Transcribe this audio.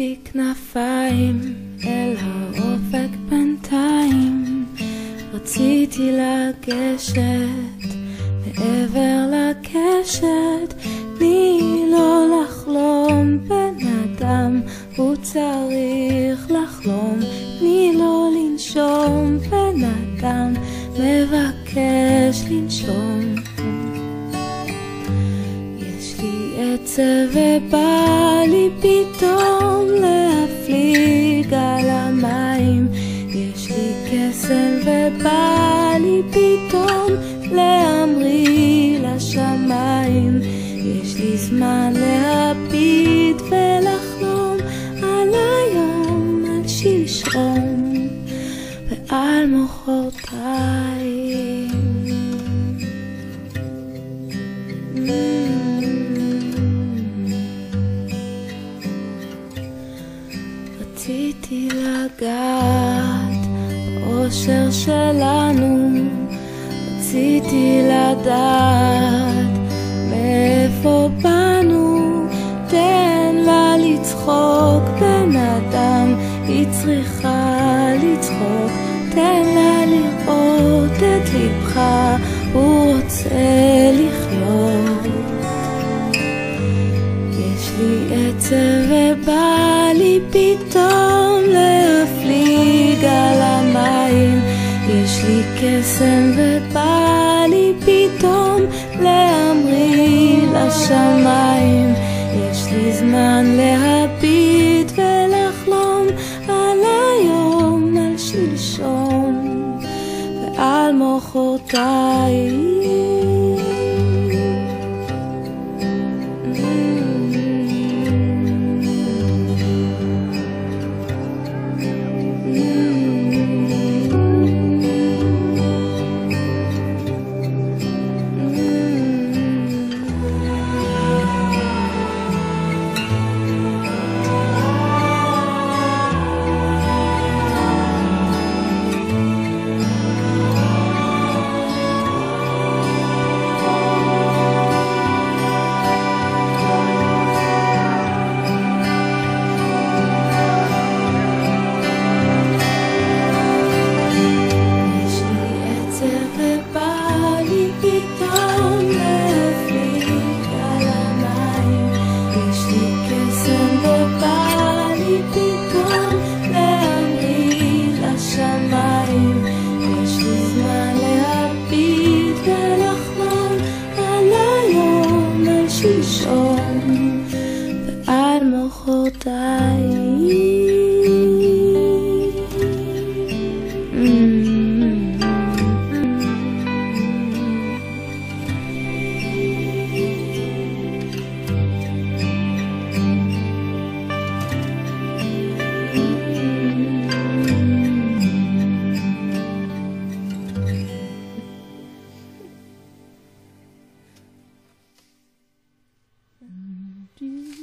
רציתי כנפיים אל האופק בינתיים. רציתי לגשת מעבר לקשת תני לו לחלום בן אדם? הוא צריך לחלום. תני לו לנשום? בן אדם מבקש לנשום. עצב ובא לי פתאום ובא לי פתאום להמריא לשמיים. יש לי זמן להביט ולחלום על היום, על שלשום ועל מחרתיים רציתי לגעת באושר שלנו, רציתי לדעת מאיפה באנו, תן לה לצחוק בן אדם, היא צריכה לצחוק, תן לה לראות את לבך, הוא רוצה לחיות. יש לי עצב ובא לי פתאום קסם ובא לי פתאום להמריא לשמיים. יש לי זמן להביט ולחלום על היום, על שלשום ועל מחרתיים do.